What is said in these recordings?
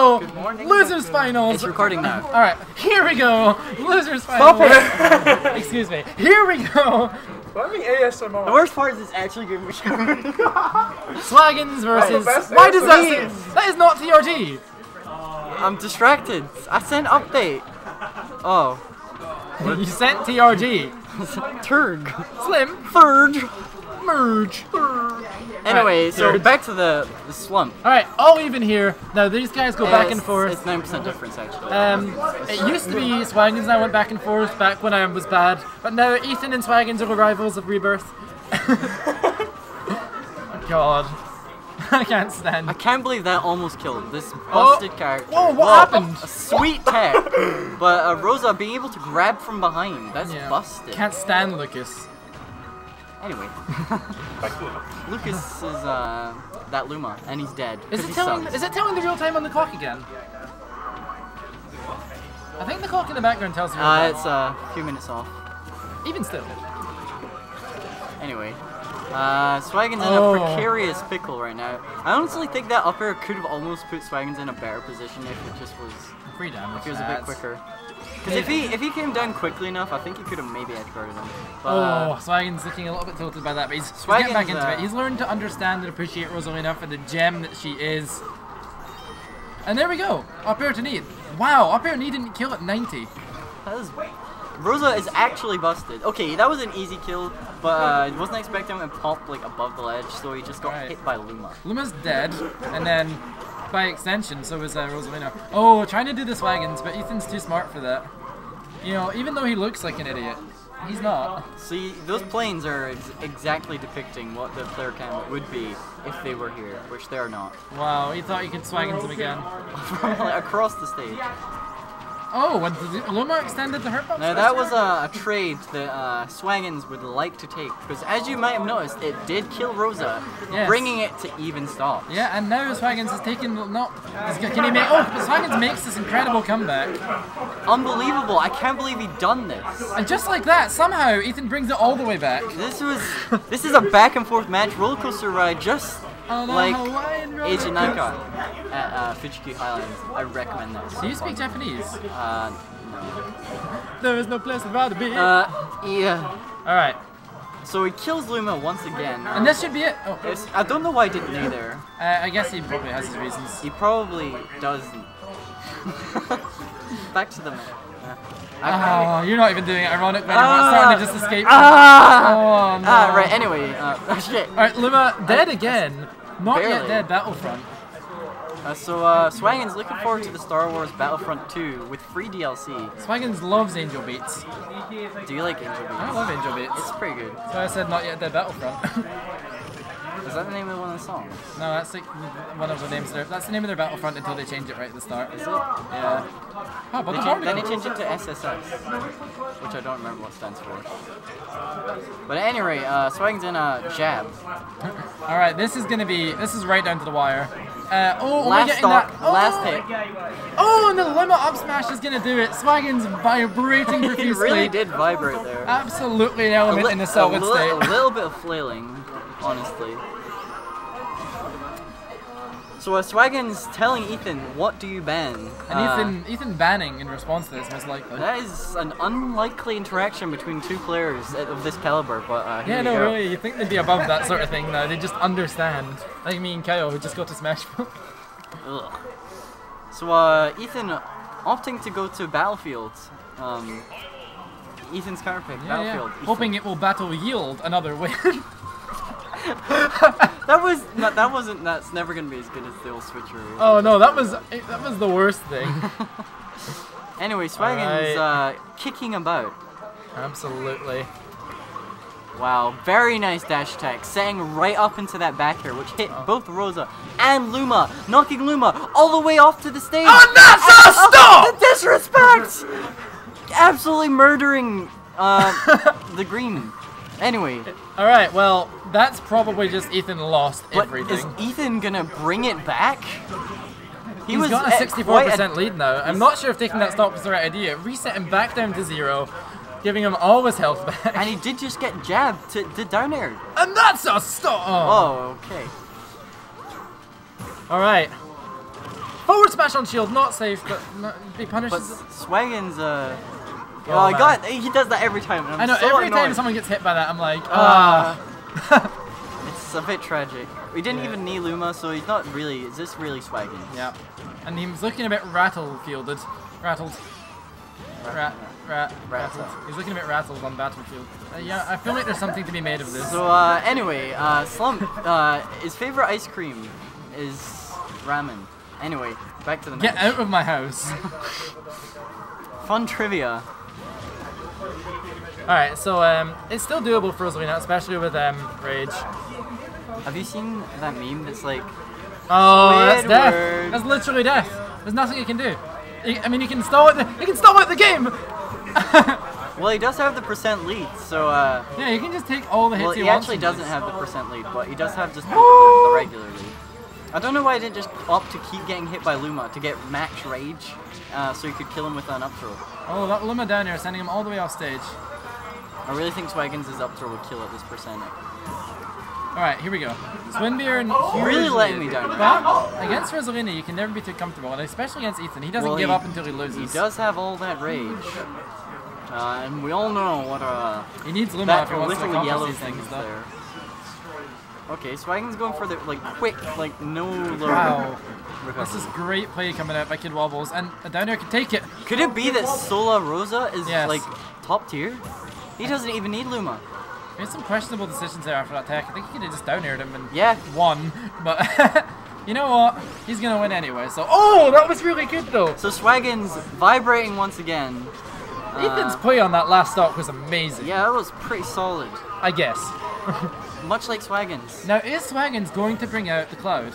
go. Good morning. Losers finals. It's recording now. All right, here we go. Losers finals. Excuse me. Here we go. Let me ASMR. The worst part is it's actually going to be shown. Swaggins versus. best Why does that answer. say? That is not TRT. I'm distracted. I sent update. Oh. You sent TRG. Turg. Slim. Third. Merge. Anyway, Alright, so back to the, the slump. All right, all even here. Now these guys go back and forth. It's 9% difference, actually. Um, it used to be Swaggins and I went back and forth back when I was bad, but now Ethan and Swaggins are the rivals of Rebirth. God, I can't stand. I can't believe that almost killed this busted character. Whoa, what happened? A sweet tech. but uh, Rosa being able to grab from behind, that's Yeah. busted. Can't stand Lucas. Anyway. Lucas is uh, that Luma, and he's dead. Is 'cause it telling? sucks. Is it telling the real time on the clock again? I think the clock in the background tells the real Uh, time. it's uh, a few minutes off. Even still. Anyway. Uh, Swaggins in Oh. a precarious pickle right now. I honestly think that up air could have almost put Swaggins in a better position if it just was, Free damage. if he was a bit quicker. Because if he if he came down quickly enough, I think he could have maybe edge guarded him. But, Oh, uh, Swaggin's looking a little bit tilted by that, but he's, he's getting back into uh, it. He's learned to understand and appreciate Rosalina for the gem that she is. And there we go. Up air to need. Wow, up air knee didn't kill at 90. that is, Rosa is actually busted. Okay, that was an easy kill, but uh, wasn't expecting him to pop like above the ledge, so he just got Right. hit by Luma. Luma's dead, and then by extension, so is uh, Rosalina. Oh, trying to do the Swaggins, but Ethan's too smart for that. You know, even though he looks like an idiot, he's not. See, those planes are ex exactly depicting what the player cam would be if they were here, which they are not. Wow, you thought you could Swaggins him again. Like, across the stage. Oh, and the- Luma extended the hurt box? Now that was a, a trade that uh, Swaggins would like to take, because as you might have noticed, it did kill Rosa, Yes. bringing it to even stops. Yeah, and now Swaggins has taken not. Can he make? Oh, but Swaggins makes this incredible comeback, Unbelievable! I can't believe he done this. and just like that, somehow Ethan brings it all the way back. This was this is a back and forth match roller coaster ride, just A like Age Naka at uh, Fuji-Q Highlands. I recommend this. Do you speak Japanese? Uh, no. There is no place I'd rather be. uh, yeah. all right, So he kills Luma once again. and this should be it. Oh, I don't know why he didn't either. uh, I guess he probably has his reasons. He probably doesn't. Back to the man. Oh, you're not even doing it. Ironic, man. You're starting to just escape. Ah! Oh no. Ah, right. Anyway, uh, shit. All right, Luma dead again. Not yet Barely. dead. Battlefront. Uh, so uh, Swaggin's looking forward to the Star Wars Battlefront 2 with free DLC. Swaggins loves Angel Beats. Do you like Angel Beats? I love Angel Beats. It's pretty good. So I said not yet dead Battlefront. Is that the name of one of the songs? no, that's like one of the names. Their, that's the name of their Battlefront until they change it right at the start. Is it? Yeah. Oh, but They the cha- then they changed it to SSS, which I don't remember what stands for. But anyway, uh, Swaggin's in a jab. All right, this is gonna be. This is right down to the wire. Uh, oh, Last stock, that? Oh, last hit. Oh, and the limit up smash is gonna do it. Swaggins vibrating he profusely. really did vibrate there. Absolutely an element in the solid li- state. A little bit of flailing, honestly. So uh, Swaggin's telling Ethan, what do you ban? And Uh, Ethan, Ethan banning in response to this most likely. That is an unlikely interaction between two players of this caliber, but uh, Yeah, no, go. really. You think they'd be above that sort of thing now? They just understand. Like me and Kyle, who just got to Smash. Ugh. So uh, Ethan opting to go to Battlefield. Um, Ethan's counter pick, yeah, Battlefield. yeah. Hoping it will battle yield another win. That was not, that wasn't that's never gonna be as good as the old switcheroo. oh no, that was that was the worst thing. Anyway, Swaggin's Alright. uh, kicking about. Absolutely. Wow, very nice dash attack, setting right up into that back air, which hit both Rosa and Luma, knocking Luma all the way off to the stage. Oh, that's a stop! The disrespect! Absolutely murdering uh, the green. Anyway, All right, well, that's probably just Ethan lost but everything. is Ethan gonna bring it back? He He's got a 64% lead now. I'm not sure if taking that stop was the right idea. Reset him back down to zero, giving him all his health back. And he did just get jabbed to, to down air. And that's a stop! Oh. Okay. All right. Forward smash on shield, not safe, but no, he But punishes. Swaggin's, uh. Oh, I man. got. He does that every time. I know so every annoyed. time someone gets hit by that, I'm like, Uh, ah. It's a bit tragic. We didn't Yeah. even need Luma, so he's not really. Is this really swagging? yeah. And he's looking a bit rattle fielded, rattled. Rat, rat, rattled. He's looking a bit rattled on battlefield. Uh, yeah, I feel like there's something to be made of this. So uh, anyway, uh, Slump, uh, his favorite ice cream is ramen. Anyway, back to the Get match. out of my house. Fun trivia. Alright, so um, it's still doable for Rosalina, especially with um, Rage. Have you seen that meme that's like, Oh, that's death. That's literally death. There's nothing you can do. I mean, you can stall it. You can stall out the game. well, he does have the percent lead, so uh, yeah, you can just take all the hits well, he, he actually doesn't have the percent lead, but he does have just the, the regular lead. I don't know why I didn't just opt to keep getting hit by Luma to get max rage, uh, so you could kill him with an up throw. Oh, that Luma down here, sending him all the way off stage. I really think Swaggins' up throw would kill at this percent. Alright, here we go. Swinbeard Really letting me down. But against Rosalina, you can never be too comfortable, and especially against Ethan. He doesn't Well, give he- up until he loses. He does have all that rage. Uh, and we all know what uh, He needs Luma that if he wants to accomplish yellow these thing things, though. there. Okay, Swaggin's going for the like quick, like no low Wow. recovery. This is great play coming out by Kid Wobbles, and a down air can take it. Could it be that Sola Rosa is Yes. like top tier? He doesn't even need Luma. Made some questionable decisions there after that tech. I think he could have just down aired him and Yeah. won, but you know what? He's gonna win anyway. So, oh, that was really good though. So Swaggin's vibrating once again. Ethan's Uh, play on that last stock was amazing. yeah, that was pretty solid. I guess. Much like Swaggin's. Now, is Swaggins going to bring out the cloud?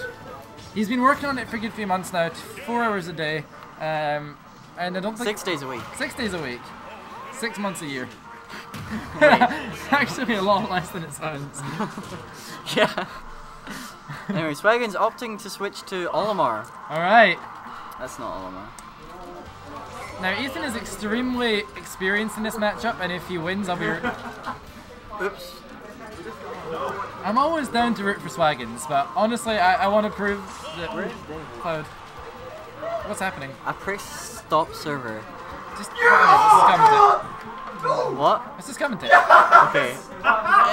He's been working on it for a good few months now, four hours a day, um, and I don't think Six days a week. six days a week, six months a year. It's actually a lot less than it sounds. yeah. anyway, Swaggin's opting to switch to Olimar. All right. That's not Olimar. Now Ethan is extremely experienced in this matchup, and if he wins, I'll be. Oops. I'm always down to root for Swaggins, but honestly, I, I want to prove that Cloud. What's happening? I press stop server. Just commentate. What? Let's just commentate. Okay.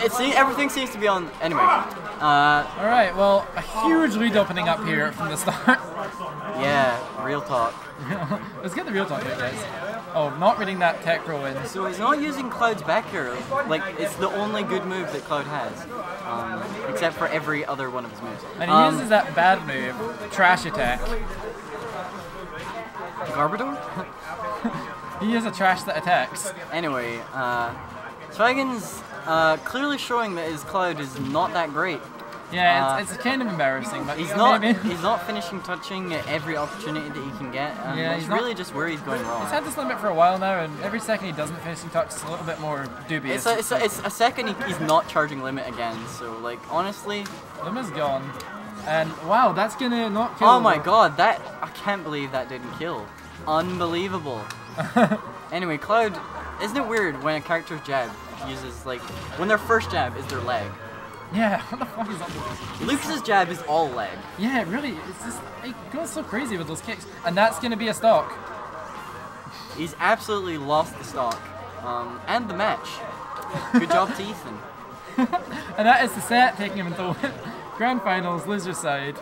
It see, everything seems to be on. Anyway. Uh, All right. Well, a huge lead opening up here from the start. yeah, real talk. Let's get the real talk, right, guys. Oh, not reading that tech row in. So he's not using Cloud's back here. Like, it's the only good move that Cloud has. Um, except for every other one of his moves. And he um, uses that bad move, trash attack. Garbodor? He is a trash that attacks. Anyway, uh, Swaggin's uh, clearly showing that his Cloud is not that great. Yeah, Uh, it's, it's kind of embarrassing, but He's not. mean, He's not finishing touching at every opportunity that he can get. And Yeah, he's not- really just where he's going wrong. He's had this limit for a while now, and every second he doesn't finish in touch, it's a little bit more dubious. It's a, it's, a, it's a second he, he's not charging limit again. So like honestly, limit's gone. And wow, that's gonna not kill. oh my god, that I can't believe that didn't kill. Unbelievable. anyway, Cloud, isn't it weird when a character's jab uses like when their first jab is their leg? Yeah, what the fuck is up with? Lucas's jab is all leg. Yeah, it really, it's just, it goes so crazy with those kicks. And that's gonna be a stock. He's absolutely lost the stock um, and the match. Good job to Ethan. And that is the set, taking him into grand finals, loser side.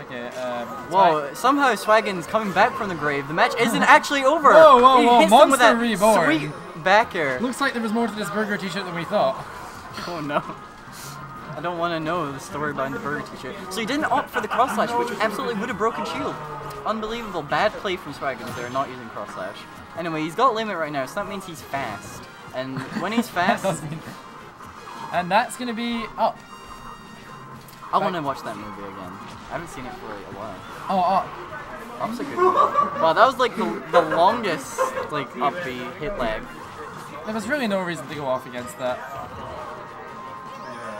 Okay, um. Whoa, somehow Swaggin's coming back from the grave. The match isn't actually over. Whoa, whoa, he whoa, hits them with Monster that Reborn. sweet back air. Looks like there was more to this burger t-shirt than we thought. Oh no. I don't want to know the story behind the burger t-shirt. So he didn't opt for the cross slash, which absolutely would have broken shield. Unbelievable. Bad play from Swaggins there, not using cross slash. Anyway, he's got limit right now, so that means he's fast. And when he's fast, does mean- And that's gonna be up. I want to watch that movie again. I haven't seen it for like, a while. Oh, oh. up. Up's a good movie. Wow, that was like the, the longest like up B hit lag. There was really no reason to go off against that.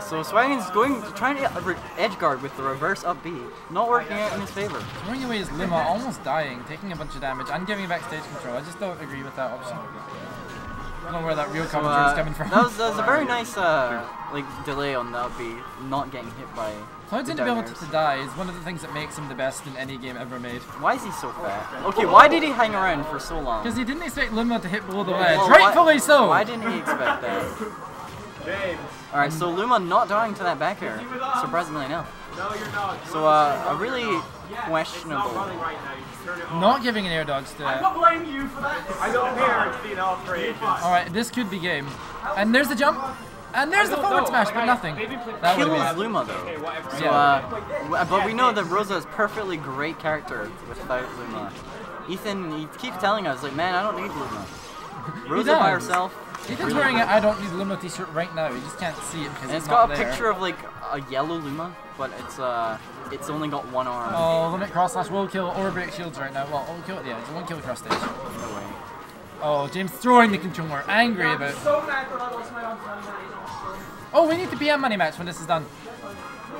So Swaggin's going trying to re- edge guard with the reverse up B, not working out in his favor. Throwing away his Luma, almost dying, taking a bunch of damage, and giving back stage control. I just don't agree with that option. Don't know where that real So, commentary is uh, coming from. that was that was a very nice uh, like delay on that be not getting hit by. Cloud's the inability downers. to die is one of the things that makes him the best in any game ever made. Why is he so fat? Okay, why did he hang around for so long? Because he didn't expect Luma to hit below the ledge. Well, why- Rightfully so! Why didn't he expect that? James. Alright, so Luma not dying to that back air, surprisingly enough. No, you're not. So uh, a really questionable. Running right now. You just turn it on. Not giving an air dodge to I it. don't blame you for that. I don't care. It's been all for ages. Alright, this could be game. And there's the jump! And there's the forward know. smash, Like, but nothing. That Kills have been Luma though. whatever. So, Yeah. uh, w- but we know that Rosa is perfectly great character without Luma. Ethan, he keeps telling us, like, man, I don't need Luma. Rosa by does. herself. Ethan's really wearing good. an I don't need Luma t-shirt right now. You just can't see it because And it's, it's got not a there. picture of like a yellow Luma, but it's uh, it's only got one arm. Oh, limit cross slash will kill or break shields right now. Well, will kill at the edge. It won't kill cross stage. No way. Oh, James throwing the controller. Angry about it. So mad that I lost my arm. Oh, we need to PM money match when this is done.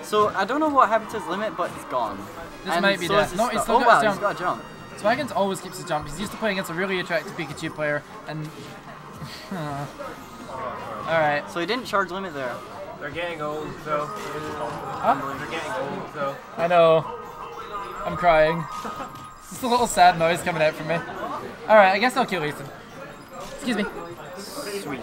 So I don't know what happened to his limit, but it's gone. This And might be so death. No, he's stu- still oh got wow, his he's jump. got a jump. Swaggins always keeps his jump. He's used to playing against a really attractive Pikachu player, and. Alright. So he didn't charge limit there. They're getting old, so. Huh? They're getting old, so. I know. I'm crying. Just a little sad noise coming out from me. Alright, I guess I'll kill Ethan. Excuse me. Sweet.